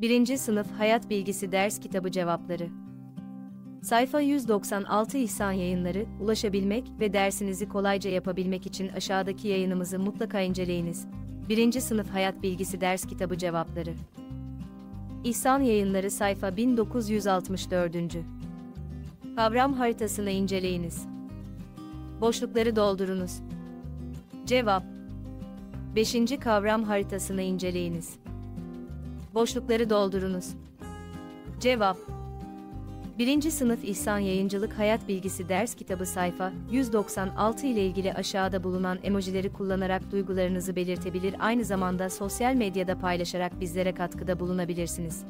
1. Sınıf Hayat Bilgisi Ders Kitabı Cevapları Sayfa 196 İhsan Yayınları, ulaşabilmek ve dersinizi kolayca yapabilmek için aşağıdaki yayınımızı mutlaka inceleyiniz. 1. Sınıf Hayat Bilgisi Ders Kitabı Cevapları İhsan Yayınları sayfa 1964. Kavram haritasını inceleyiniz. Boşlukları doldurunuz. Cevap 5. Kavram haritasını inceleyiniz. Boşlukları doldurunuz. Cevap 1. Sınıf İhsan Yayıncılık Hayat Bilgisi Ders Kitabı sayfa 196 ile ilgili aşağıda bulunan emojileri kullanarak duygularınızı belirtebilir aynı zamanda sosyal medyada paylaşarak bizlere katkıda bulunabilirsiniz.